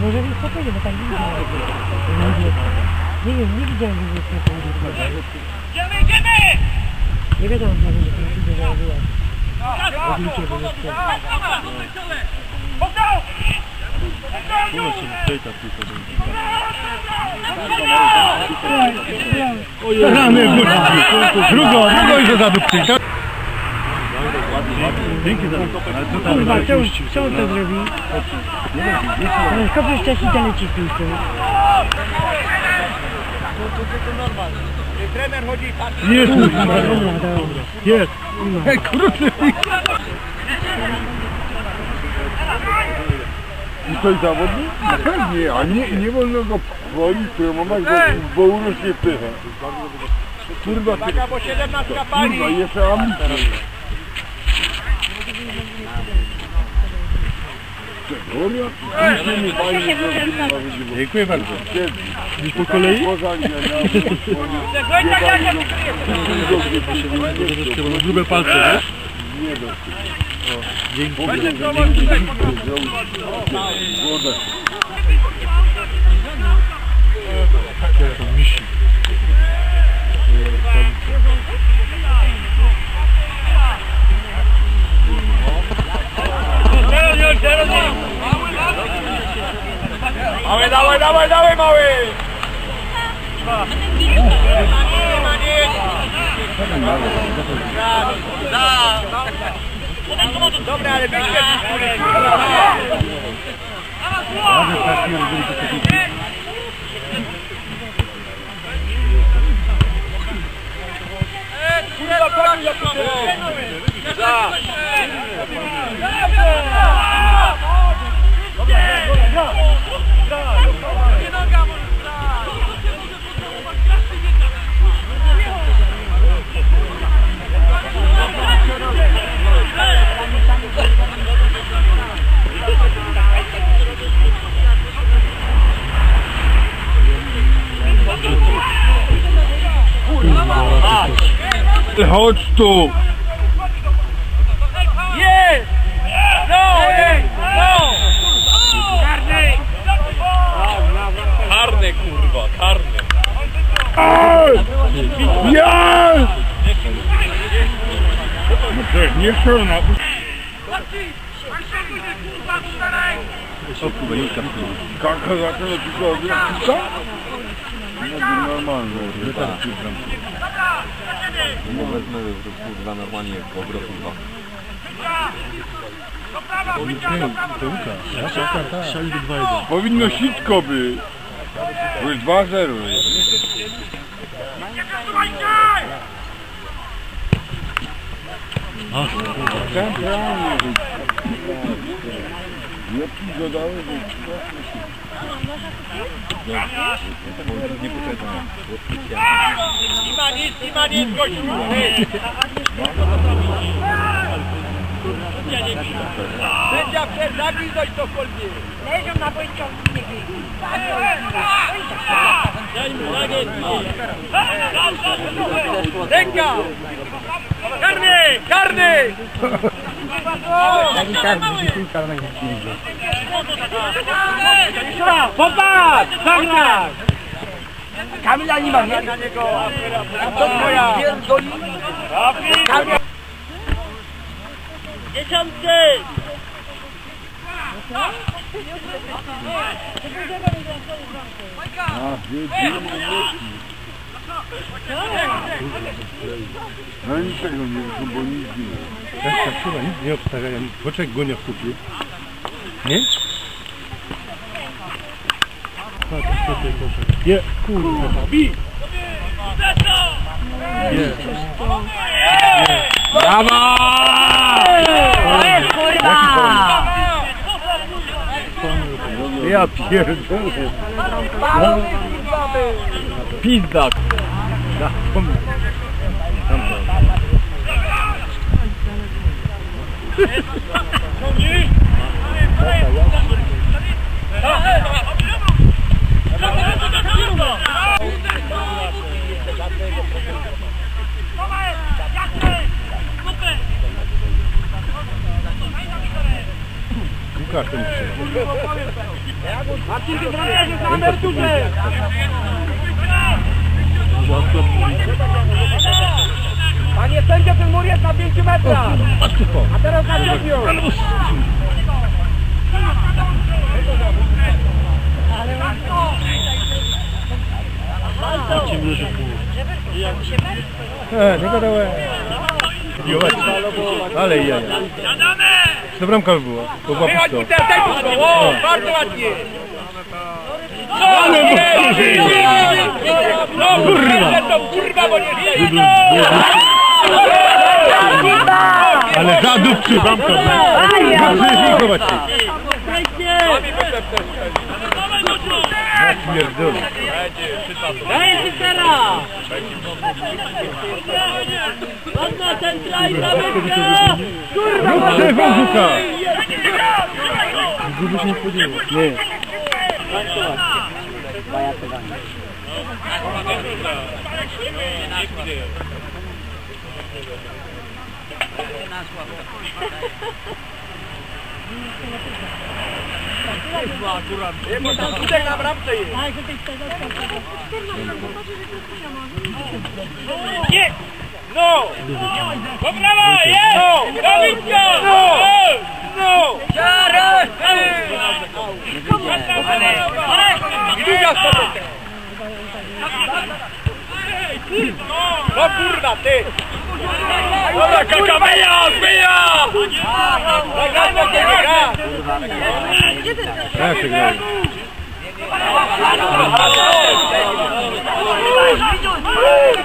Może nie spokojnie, bo tam nie widzę. Nie wiem, nie widziałem, że jest na południu. Idziemy, idziemy! Nie wiadomo, że to przyjdzie założyła. Odlicie, bo jest to. Podał! Rany, drugą, drugą i że zadupczyć. Dzięki za to. Kurwa, co, co on to zrobi? Ale kopie wcześniej leci z piłką. Trener chodzi i patrzy. Jest, jest. Ej, krótszy. I to jest zawodnik? Pewnie, a nie, nie wolno go wolić, promować, bo, bo urośnie pycha. Kurwa, ty, Uwaga, bo 17 pali. kurwa, jeszcze nie fajnie, że będzie Dziękuję bardzo. siedzi. Po kolei? Poza nie, Wojtek, jak ja tu Grube palce, wiesz? nie Dzień dobry. Dzień dobry. Dzień dobry. Jako misi. Dawaj, dawaj, dawaj, dawaj mały! Manie! Manie! Manie! Dobra, ale wyjdźcie Kurwa, Chodź tu! Jest! No! No! Karny! Karny, kurwa, karny. Jest! Nie strzelna. Kaka zaczęła tylko odwrócić. No normalnie. No wezmę kurwa normalnie dwa. Strzeli do 2-1. Powinno sitko być. To jest 2-0. Centralnie być. Ja ci dodały, że Nie ma nic, nie ma nic, gościu! Sędzia przed, zabij coś to polnie! Leżą na pociągu, nie Ręka! Karny! Karny! Taki karny, piłka na nie Popatrz! Zagraj! Kamila nie ma, nie? Na niego. To No i tego nie wiem, bo nic nie wiem. Tak, tak, chyba nic nie obstawiają. Poczek gonia w kupiu. Nie? Patrz, co tutaj poszedł. Je, kurwa. Bi! Je. Brawo! Ja pierdolę. Pizda. Da, komm. Komm Łukasz ten przyszedł. Marcin, ty bramę, że na emeryturze! Panie sędzio, ten mur jest na 5 metrach! A teraz na 7! E, nie gadałem. Ale i jaja. To bramka była. To była Wychodź pusto. mi teraz, daj tu O, bardzo ładnie! Ale No kurwa! To kurwa, bo nie Ale zadupczy bramka była. Zaprzyjmikować się. Ja pierdolę. Daję Cysera! Ładna centralna wygra! Ruszaj wąchuka. Gubi się nie spodziewał. Nie. Tutaj na bramce jest! Nie! No! Do brawa, jest! No! ¡Gánate! ¡Ahora cacamelas, mía! ¡Gánate, Gracias, Gary. ¡Gánate,